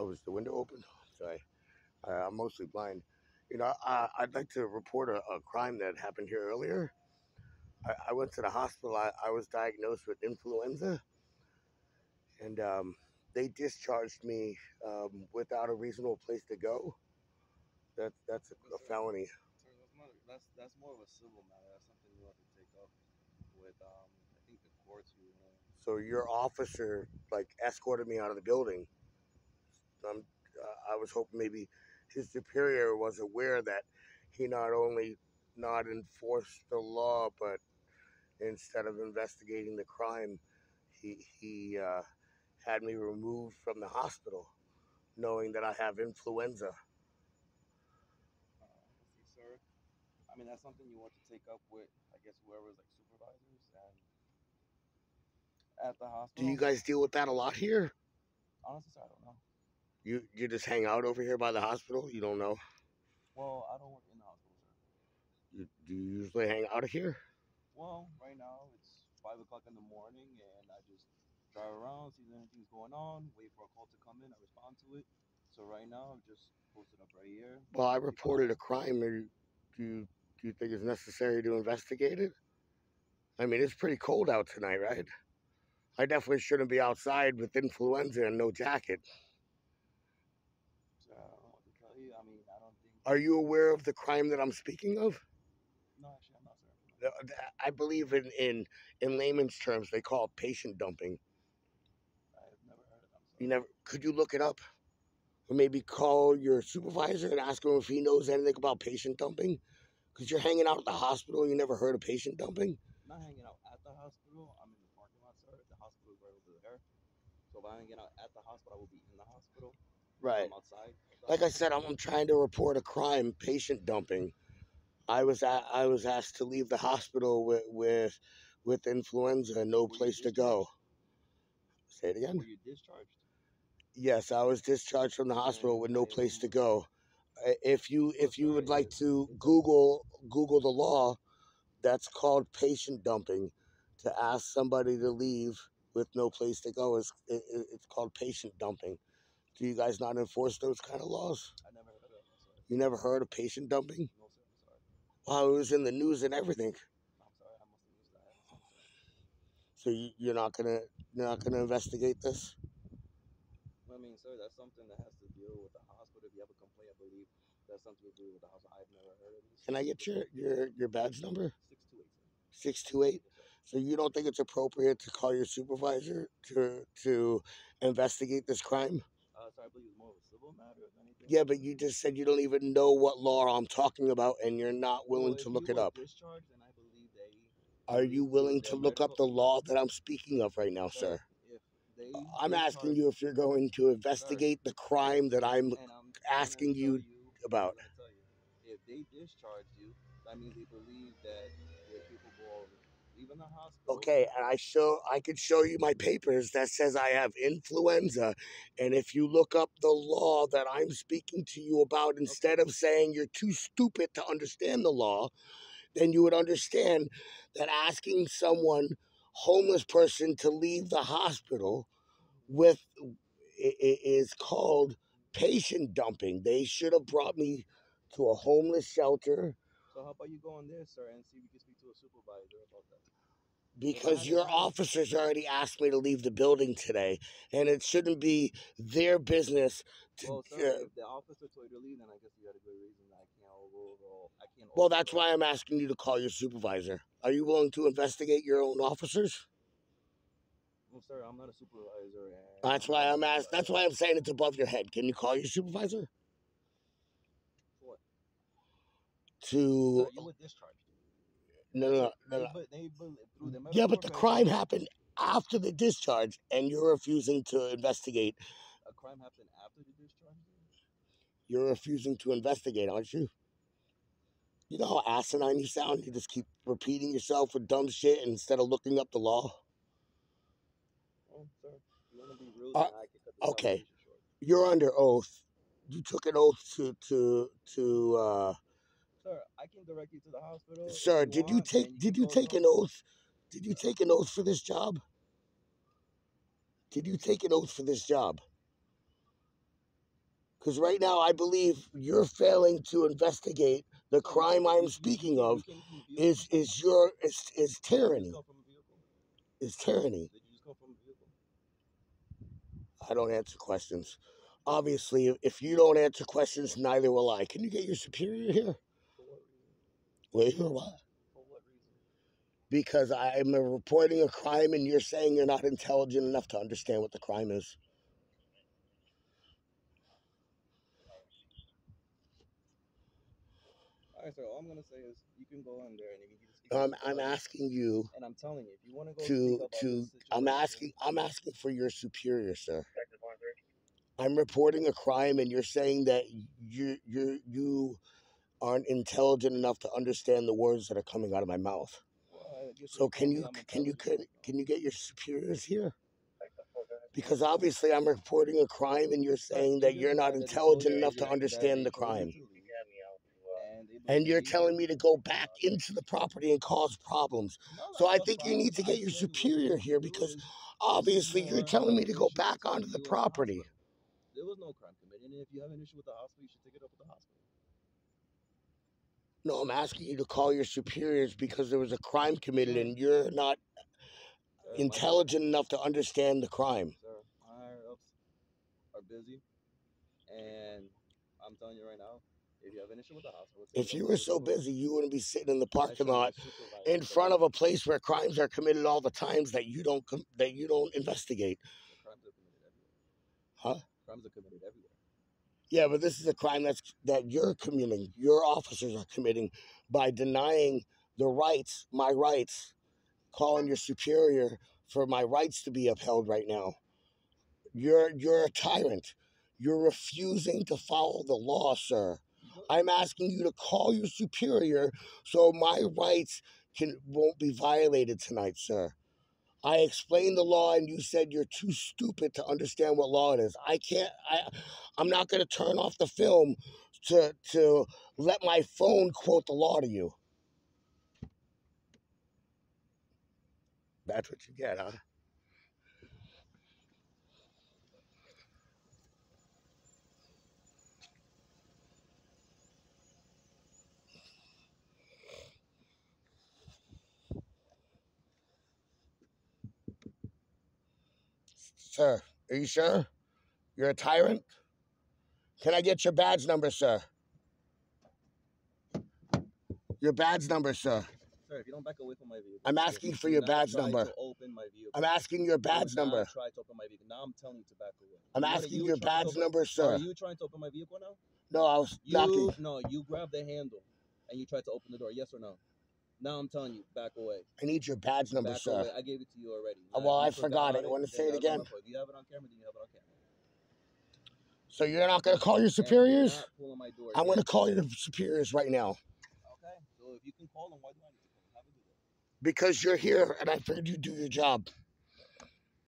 Oh, is the window open? Sorry, uh, I'm mostly blind. You know, I, I'd like to report a, a crime that happened here earlier. I, I went to the hospital. I, I was diagnosed with influenza, and um, they discharged me um, without a reasonable place to go. That that's a, a felony. Sir, that's not that's that's more of a civil matter. That's something you have to take up with um I think the courts you know. So your officer like escorted me out of the building. Um, uh, I was hoping maybe his superior was aware that he not only not enforced the law, but instead of investigating the crime, he he uh, had me removed from the hospital, knowing that I have influenza. Uh, see, sir. I mean that's something you want to take up with I guess whoever's like supervisors and at the hospital. Do you guys deal with that a lot here? honestly sir, I don't know. You you just hang out over here by the hospital? You don't know? Well, I don't work in the hospital, sir. You, do you usually hang out of here? Well, right now it's five o'clock in the morning and I just drive around, see if anything's going on, wait for a call to come in, I respond to it. So right now I'm just posted up right here. Well, I reported a crime. Or do you do you think it's necessary to investigate it? I mean, it's pretty cold out tonight, right? I definitely shouldn't be outside with influenza and no jacket. So I don't know what to tell you. I mean, I don't think. Are you aware of the crime that I'm speaking of? No, actually, I'm not the- I believe in in in layman's terms they call it patient dumping. I've never heard of them. So. You never could you look it up? Or maybe call your supervisor and ask him if he knows anything about patient dumping? Because you're hanging out at the hospital and you never heard of patient dumping? I'm not hanging out at the hospital. I'm in the parking lot, sir. The hospital is right over there. So if I'm hanging out at the hospital, I will be in the hospital. Right. I'm outside. Like I said. I'm, I'm trying to report a crime, patient dumping. I was a I was asked to leave the hospital with with, with influenza and no place to go. Say it again. Were you discharged? Yes, I was discharged from the hospital with no place to go. If you if you would like to Google Google the law, that's called patient dumping. To ask somebody to leave with no place to go is it- it's called patient dumping. Do you guys not enforce those kind of laws? I never heard of that. You never heard of patient dumping? No, sir. I'm sorry. Wow, it was in the news and everything. I'm sorry. I must have missed that. So you, you're not gonna you're not gonna investigate this? I mean, sir, that's something that has to deal with the hospital. If you have a complaint, I believe that's something to do with the hospital. I've never heard of this. Can I get your your your badge number? Six two eight. Six two eight. So you don't think it's appropriate to call your supervisor to to investigate this crime? I believe it's more of a civil matter, if anything. Yeah, but you just said you don't even know what law I'm talking about, and you're not willing Well, to look it up. Discharged, then I believe they. Are you willing to look up the law that I'm speaking of right now, sir? I'm asking you if you're going to investigate the crime that I'm asking you about. I'm gonna tell you, if they discharge you, that means they believe that you're capable of leaving the hospital. Okay, and I show I could show you my papers that says I have influenza, and if you look up the law that I'm speaking to you about, instead of saying you're too stupid to understand the law, then you would understand that asking someone, homeless person, to leave the hospital with is called patient dumping. They should have brought me to a homeless shelter So how about you go in there, sir, and see if you can speak to a supervisor about that. because your officers already asked me to leave the building today, and it shouldn't be their business to. Well, uh, if the officer told you to leave, then I guess you had a good reason. I can't overrule. I can't. well, that's why I'm asking you to call your supervisor. Are you willing to investigate your own officers? Well, sir, I'm not a supervisor. And That's why I'm a ask. That's why I'm saying it's above your head. Can you call your supervisor What? To? Sir, you were discharged. No, no, no, no. But they, bel- through Yeah, but the crime happened after the discharge, and you're refusing to investigate. A crime happened after the discharge. You're refusing to investigate, aren't you? You know how asinine you sound? You just keep repeating yourself with dumb shit instead of looking up the law. Oh, sir, you want to be rude? Uh, then I can cut this okay. You're under oath. You took an oath to to to uh I can direct you to the hospital. sir, did you want, take and did you take an oath? Did you take an oath for this job? Did you take an oath for this job? Because right now, I believe you're failing to investigate the crime I'm speaking of came from a vehicle? is is your is, is you tyranny. come from a vehicle? Is tyranny. Did you just come from a vehicle? I don't answer questions. Obviously, if you don't answer questions, neither will I. Can you get your superior here? For what reason? Well, what? For what reason? Because I'm reporting a crime and you're saying you're not intelligent enough to understand what the crime is. All right, sir. All I'm gonna say is you can go in there and you can speak. Um, I'm asking you And I'm telling you, if you want to go to to. I'm asking. I'm asking for your superior, sir. I'm reporting a crime and you're saying that you you you aren't intelligent enough to understand the words that are coming out of my mouth. Well, So can you can you can, can you get your superiors here? Because obviously I'm reporting a crime and you're saying that you're not said that they told intelligent enough to understand the crime. Uh, and you're telling me to go back uh, into the property and cause problems. So I think you need to get your tell you what superior here need to do because is this is obviously you're telling me to go back onto the you and the property. There was no crime committed, and if you have an issue with the hospital, you should take it up with the hospital. No, I'm asking you to call your superiors because there was a crime committed and you're not sir, intelligent enough to understand the crime. sir, my higher ups are busy, and I'm telling you right now, if you have an issue with the hospital, If you were so busy, you wouldn't be sitting in the parking lot in front of a place where crimes are committed all the times that you don't com- that you don't investigate. Crimes are committed everywhere. Huh? Crimes are committed everywhere. Yeah, but this is a crime that's that you're committing. Your officers are committing by denying the rights, my rights, calling your superior for my rights to be upheld right now. You're you're a tyrant. You're refusing to follow the law, sir. Mm-hmm. I'm asking you to call your superior so my rights can won't be violated tonight, sir. I explained the law and you said you're too stupid to understand what law it is. I can't I I'm not going to turn off the film to to let my phone quote the law to you. That's what you get, huh? Sir, are you sure? You're a tyrant? Can I get your badge number, sir? Your badge number, sir. Sir, if you don't back away from my vehicle, I'm asking for your badge number. Open my vehicle. I'm asking your badge number. Try to open my vehicle. Now I'm telling you to back away. I'm wanna- asking you your badge open- number, oh, sir. Are you trying to open my vehicle now? No, I was You knocking. no, you grabbed the handle and you tried to open the door. Yes or no? Now I'm telling you, back away. I need your badge number, back sir. away. I gave it to you already. Oh, now, well, you I forgot it. on Wanna say it again? If you have it on camera, then you have it on camera. So you're not going to call your superiors? I'm going to call your superiors right now Okay, so if you can call them, why do I need to call them? Have it do that. because you're here and I figured you'd do your job.